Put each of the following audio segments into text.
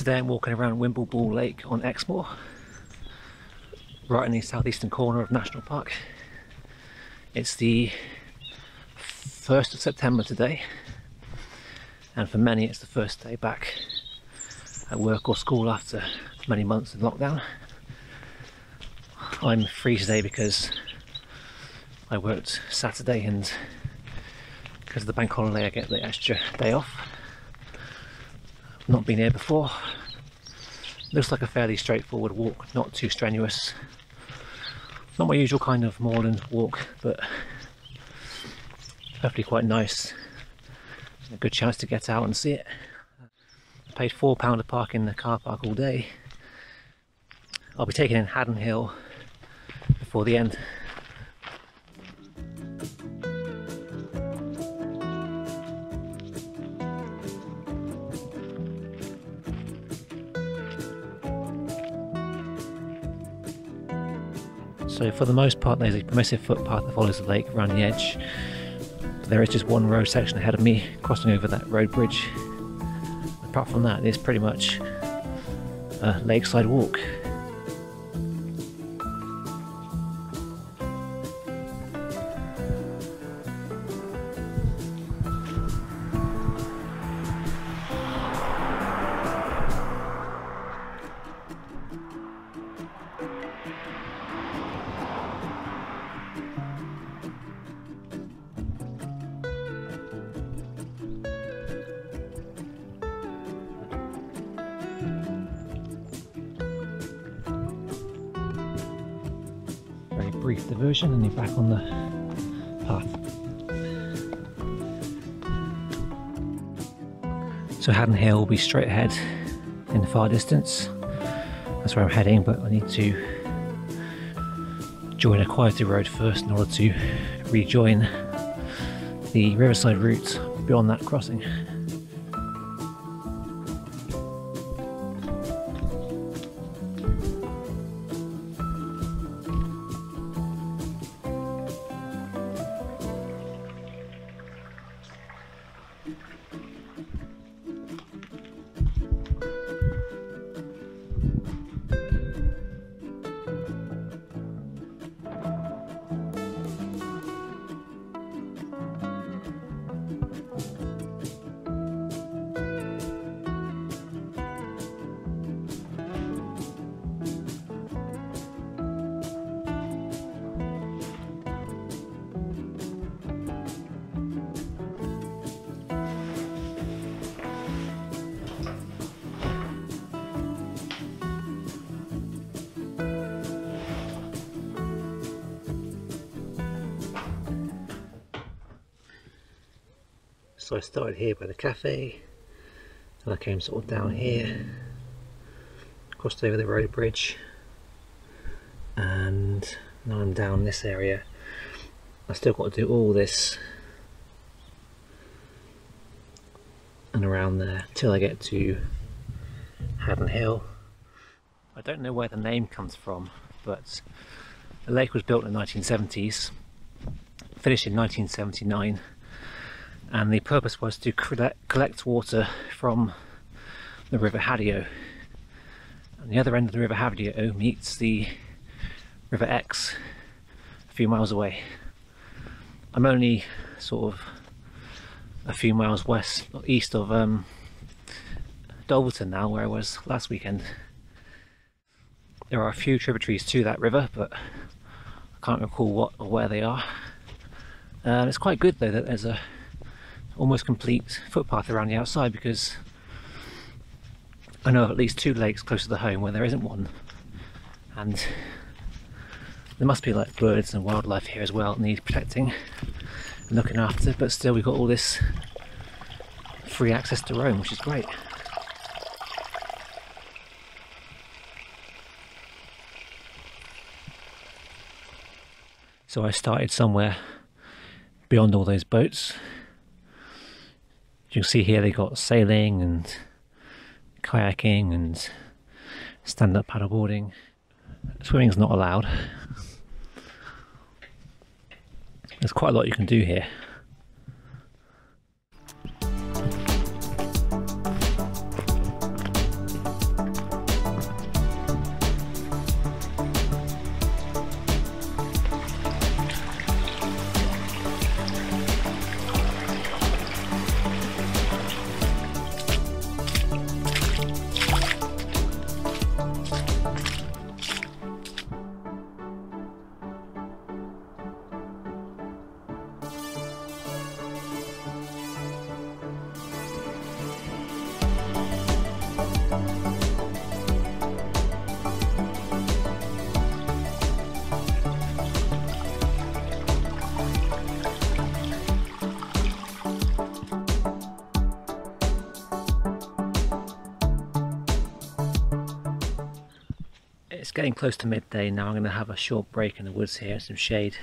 Today I'm walking around Wimbleball Lake on Exmoor, right in the southeastern corner of National Park. It's the 1st of September today, and for many it's the first day back at work or school after many months of lockdown. I'm free today because I worked Saturday and because of the bank holiday I get the extra day off. Not been here before. Looks like a fairly straightforward walk, not too strenuous. Not my usual kind of moorland walk, but hopefully quite nice. A good chance to get out and see it. I paid £4 to park in the car park all day. I'll be taking in Haddon Hill before the end. So for the most part there's a permissive footpath that follows the lake around the edge. There is just one road section ahead of me crossing over that road bridge. Apart from that it's pretty much a lakeside walk. Diversion and you're back on the path. So Haddon Hill will be straight ahead in the far distance. That's where I'm heading, but I need to join a quieter road first in order to rejoin the riverside route beyond that crossing. So I started here by the cafe, and I came sort of down here, crossed over the road bridge, and now I'm down this area. I still got to do all this and around there till I get to Haddon Hill. I don't know where the name comes from, but the lake was built in the 1970s, finished in 1979 and the purpose was to collect water from the River Haddeo. And the other end of the River Haddeo meets the River Exe a few miles away. I'm only sort of a few miles west, east of um, now, where I was last weekend. There are a few tributaries to that river, but I can't recall what or where they are. And it's quite good though that there's a almost complete footpath around the outside because I know of at least two lakes close to the home where there isn't one and there must be like birds and wildlife here as well that need protecting and looking after but still we've got all this free access to roam which is great. So I started somewhere beyond all those boats you can see here they've got sailing and kayaking and stand-up paddleboarding. Swimming's not allowed. There's quite a lot you can do here. It's getting close to midday now. I'm going to have a short break in the woods here, some shade,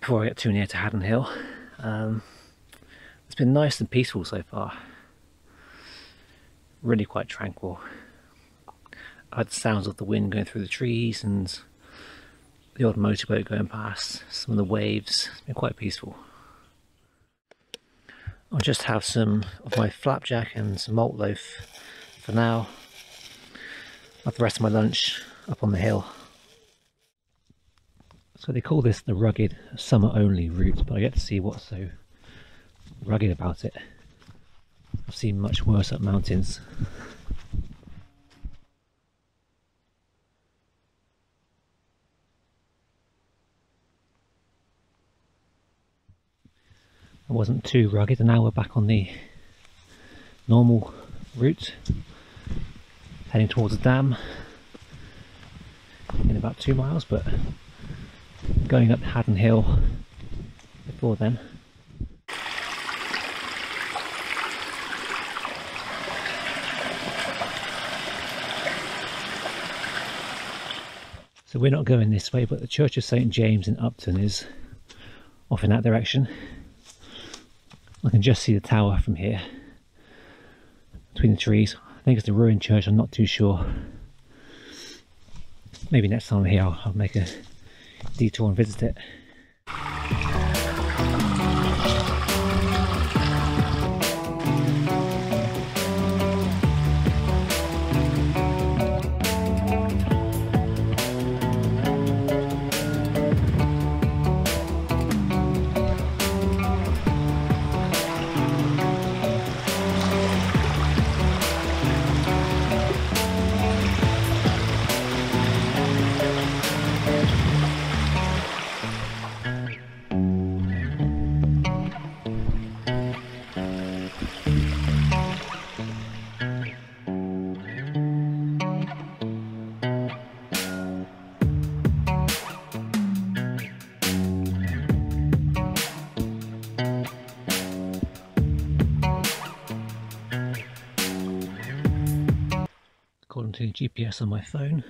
before I get too near to Haddon Hill. Um, it's been nice and peaceful so far. Really quite tranquil. I had the sounds of the wind going through the trees and the odd motorboat going past, some of the waves. It's been quite peaceful. I'll just have some of my flapjack and some malt loaf for now have the rest of my lunch up on the hill. So they call this the rugged summer only route, but I get to see what's so rugged about it. I've seen much worse up mountains. It wasn't too rugged and now we're back on the normal route heading towards the dam in about two miles, but going up Haddon Hill before then. So we're not going this way, but the Church of St James in Upton is off in that direction. I can just see the tower from here between the trees. I think it's the ruined church, I'm not too sure. Maybe next time I'm here I'll, I'll make a detour and visit it. According to GPS on my phone.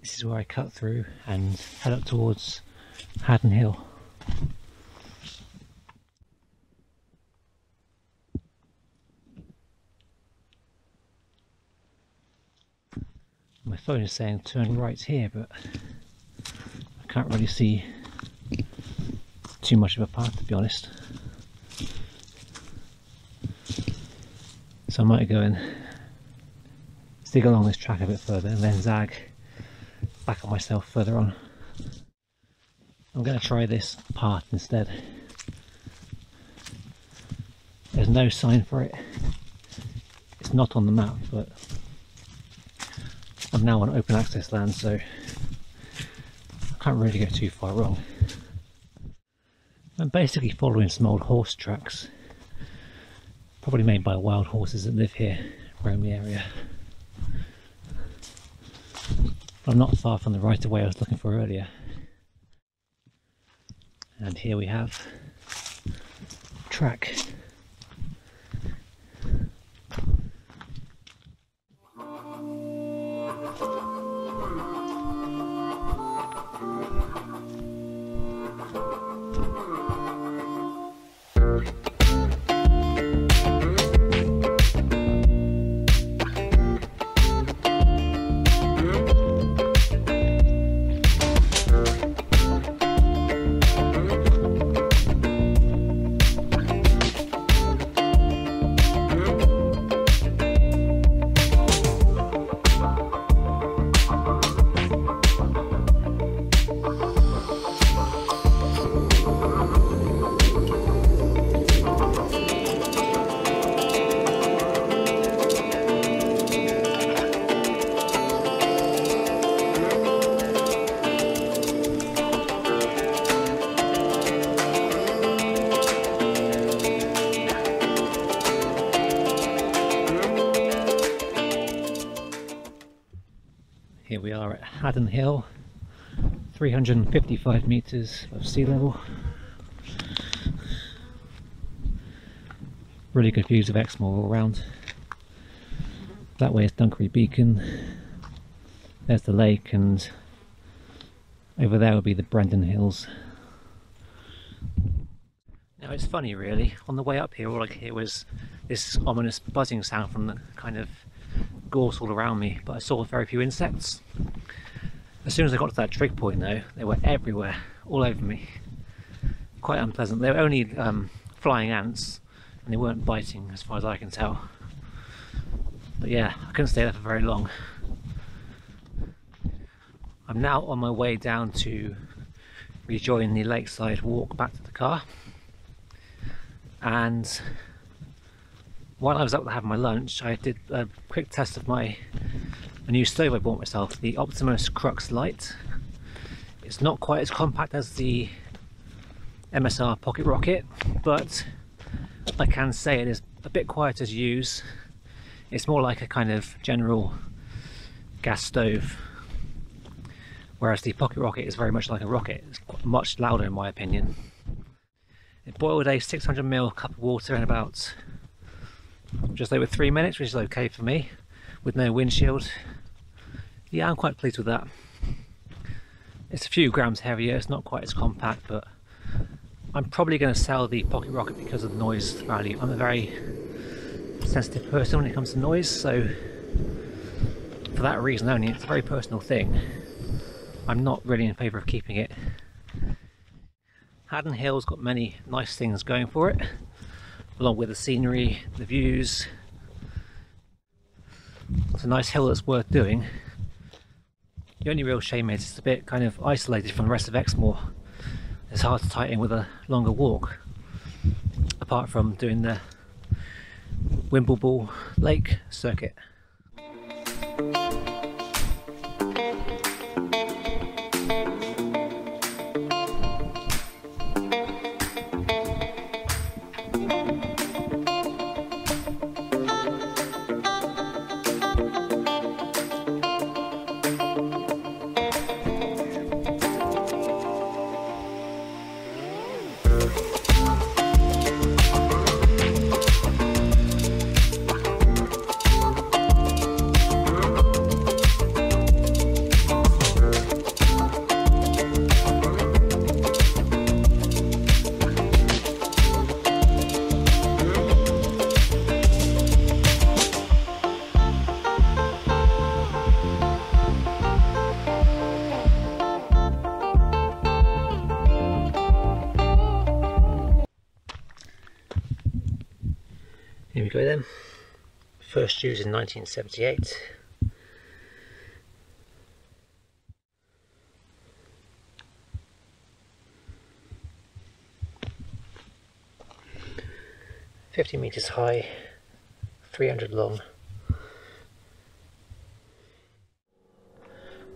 This is where I cut through and head up towards Haddon Hill. My phone is saying turn right here, but I can't really see too much of a path to be honest. So I might go and dig along this track a bit further and then zag back at myself further on. I'm going to try this path instead. There's no sign for it. It's not on the map, but I'm now on open access land, so I can't really go too far wrong. I'm basically following some old horse tracks, probably made by wild horses that live here, around the area. I'm not far from the right of way I was looking for earlier. And here we have track. Here we are at Haddon Hill, 355 metres of sea level. Really good views of Exmoor all around. That way is Dunkery Beacon. There's the lake and over there will be the Brendon Hills. Now it's funny really, on the way up here all I could hear was this ominous buzzing sound from the kind of gorse all around me, but I saw very few insects. As soon as I got to that trig point though, they were everywhere, all over me. Quite unpleasant. They were only um, flying ants and they weren't biting as far as I can tell. But yeah, I couldn't stay there for very long. I'm now on my way down to rejoin the lakeside walk back to the car. And while I was up there having my lunch, I did a quick test of my a new stove I bought myself, the Optimus Crux Lite. It's not quite as compact as the MSR Pocket Rocket, but I can say it is a bit quieter to use. It's more like a kind of general gas stove, whereas the Pocket Rocket is very much like a rocket. It's much louder in my opinion. It boiled a 600ml cup of water in about just over three minutes, which is okay for me, with no windshield. Yeah, I'm quite pleased with that. It's a few grams heavier, it's not quite as compact, but I'm probably going to sell the Pocket Rocket because of the noise value. I'm a very sensitive person when it comes to noise, so for that reason only, it's a very personal thing. I'm not really in favour of keeping it. Haddon Hill's got many nice things going for it, along with the scenery, the views. It's a nice hill that's worth doing. The only real shame is it's a bit kind of isolated from the rest of Exmoor it's hard to tie in with a longer walk apart from doing the Wimbleball Lake circuit. First used in 1978. Fifty meters high, three hundred long.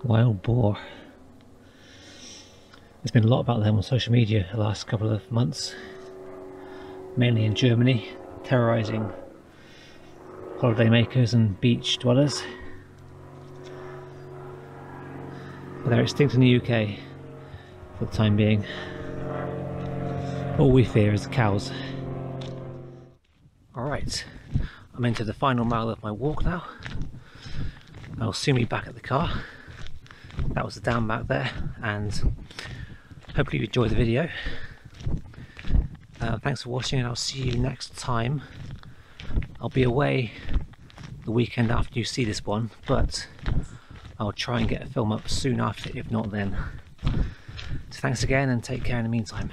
Wild boar. There's been a lot about them on social media the last couple of months, mainly in Germany terrorising holidaymakers and beach dwellers. But they're extinct in the UK for the time being. All we fear is the cows. Alright, I'm into the final mile of my walk now. I'll soon be back at the car. That was the down back there and hopefully you enjoyed the video. Uh, thanks for watching and I'll see you next time. I'll be away the weekend after you see this one, but I'll try and get a film up soon after, if not then. So thanks again and take care in the meantime.